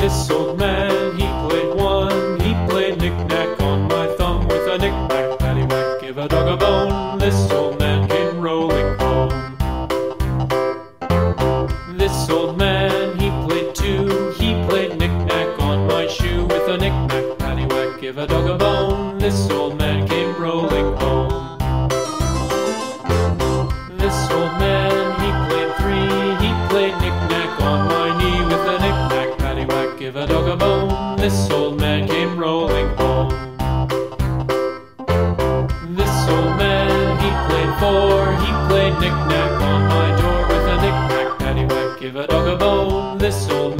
This old man, he played one. He played knick-knack on my thumb with a knick-knack, paddywhack, give a dog a bone. This old man came rolling home. This old man, he played two. He played knick-knack on my shoe with a knick-knack, paddywhack, give a dog a bone. This old man paddywhack, give dog a bone. This old